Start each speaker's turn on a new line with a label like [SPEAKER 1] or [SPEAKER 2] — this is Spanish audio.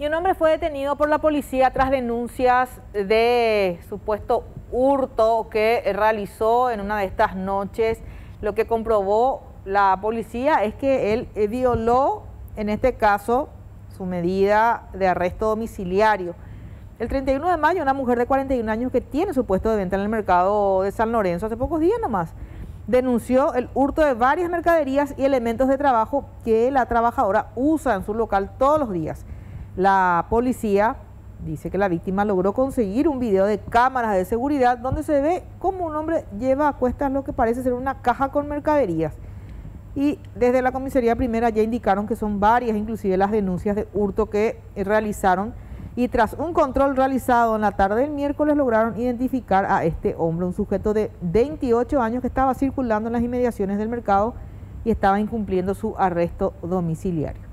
[SPEAKER 1] Y un hombre fue detenido por la policía tras denuncias de supuesto hurto que realizó en una de estas noches. Lo que comprobó la policía es que él violó, en este caso, su medida de arresto domiciliario. El 31 de mayo, una mujer de 41 años que tiene su puesto de venta en el mercado de San Lorenzo, hace pocos días nomás, denunció el hurto de varias mercaderías y elementos de trabajo que la trabajadora usa en su local todos los días. La policía dice que la víctima logró conseguir un video de cámaras de seguridad donde se ve cómo un hombre lleva a cuestas lo que parece ser una caja con mercaderías. Y desde la comisaría primera ya indicaron que son varias, inclusive las denuncias de hurto que realizaron. Y tras un control realizado en la tarde del miércoles lograron identificar a este hombre, un sujeto de 28 años que estaba circulando en las inmediaciones del mercado y estaba incumpliendo su arresto domiciliario.